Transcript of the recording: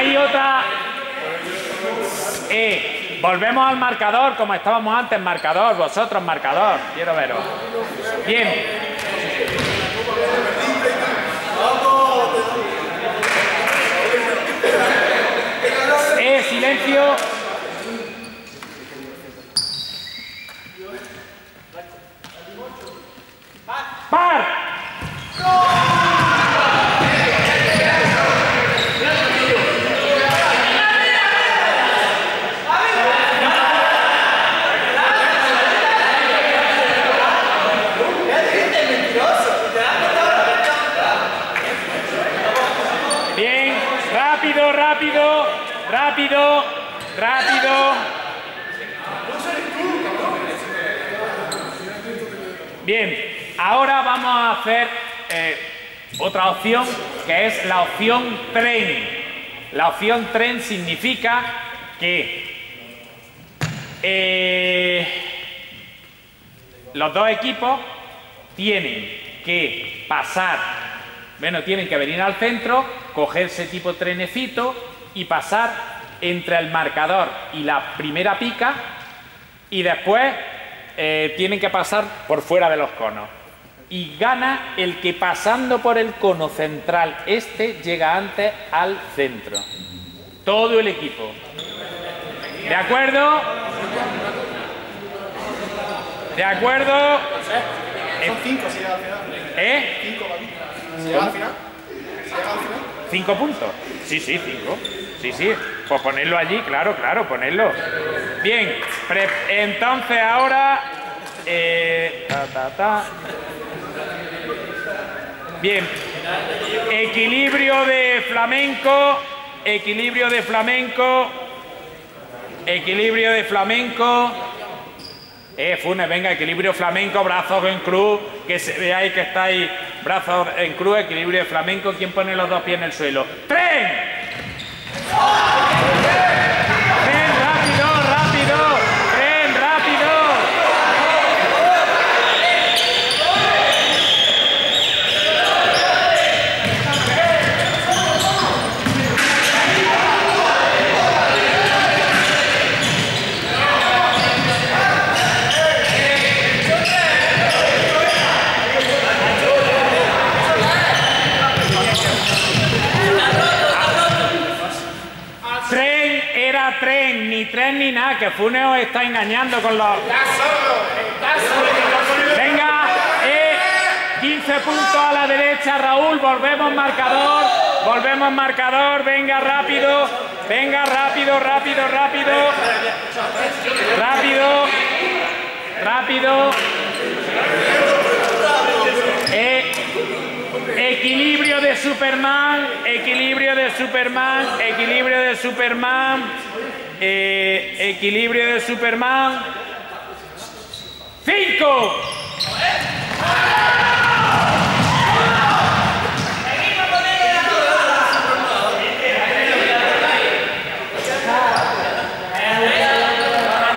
Hay otra... Eh, volvemos al marcador, como estábamos antes, marcador, vosotros marcador, quiero veros. Bien. Eh, silencio. ¡Par! Bien, rápido, rápido, rápido, rápido. Bien, ahora vamos a hacer eh, otra opción que es la opción tren. La opción tren significa que eh, los dos equipos tienen que pasar, bueno, tienen que venir al centro, cogerse tipo trenecito y pasar entre el marcador y la primera pica y después eh, tienen que pasar por fuera de los conos. Y gana el que pasando por el cono central este llega antes al centro. Todo el equipo. ¿De acuerdo? ¿De acuerdo? Son cinco si llega al final. ¿Eh? Cinco Si llega al final. Si llega al final. ¿Cinco puntos? Sí, sí, cinco. Sí, sí. Pues ponerlo allí, claro, claro, ponerlo. Bien, entonces ahora... eh, ta, ta, ta. Bien. Equilibrio de flamenco. Equilibrio de flamenco. Equilibrio de flamenco. Eh, Funes, venga, equilibrio flamenco, brazos en cruz, que se veáis que estáis brazos en cruz, equilibrio flamenco. ¿Quién pone los dos pies en el suelo? ¡Tren, rápido, rápido! ¡Tren, rápido! Tren ni tren ni nada, que Funes os está engañando con los... Venga, eh, 15 puntos a la derecha, Raúl, volvemos marcador, volvemos marcador, venga rápido, venga rápido, rápido, rápido, rápido, rápido. Eh, Equilibrio de Superman, equilibrio de Superman, equilibrio de Superman, eh, equilibrio de Superman. ¡Cinco!